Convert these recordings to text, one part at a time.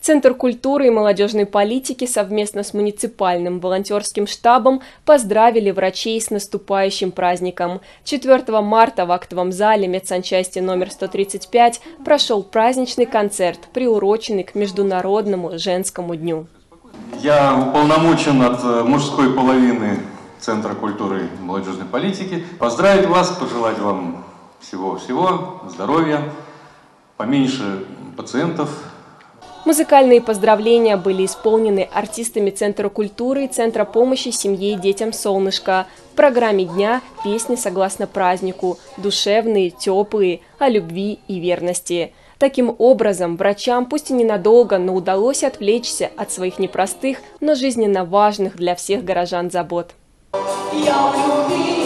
Центр культуры и молодежной политики совместно с муниципальным волонтерским штабом поздравили врачей с наступающим праздником. 4 марта в актовом зале медсанчасти номер 135 прошел праздничный концерт, приуроченный к Международному женскому дню. Я уполномочен от э, мужской половины Центра культуры и молодежной политики поздравить вас, пожелать вам всего-всего, здоровья, поменьше пациентов, Музыкальные поздравления были исполнены артистами Центра культуры и Центра помощи семье и детям «Солнышко». В программе дня песни согласно празднику, душевные, теплые, о любви и верности. Таким образом, врачам, пусть и ненадолго, но удалось отвлечься от своих непростых, но жизненно важных для всех горожан забот. Я влюбилась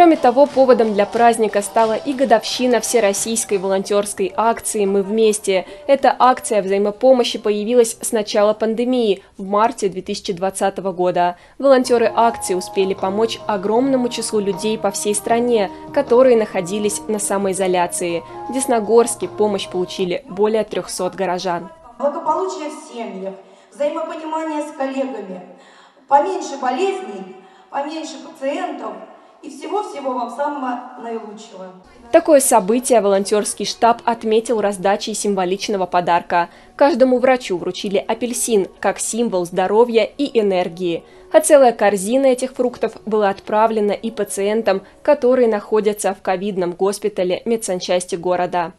Кроме того, поводом для праздника стала и годовщина всероссийской волонтерской акции «Мы вместе». Эта акция взаимопомощи появилась с начала пандемии в марте 2020 года. Волонтеры акции успели помочь огромному числу людей по всей стране, которые находились на самоизоляции. В Десногорске помощь получили более 300 горожан. Благополучие в семьях, взаимопонимание с коллегами, поменьше болезней, поменьше пациентов – и всего-всего вам самого наилучшего. Такое событие волонтерский штаб отметил раздачей символичного подарка. Каждому врачу вручили апельсин, как символ здоровья и энергии. А целая корзина этих фруктов была отправлена и пациентам, которые находятся в ковидном госпитале медсанчасти города.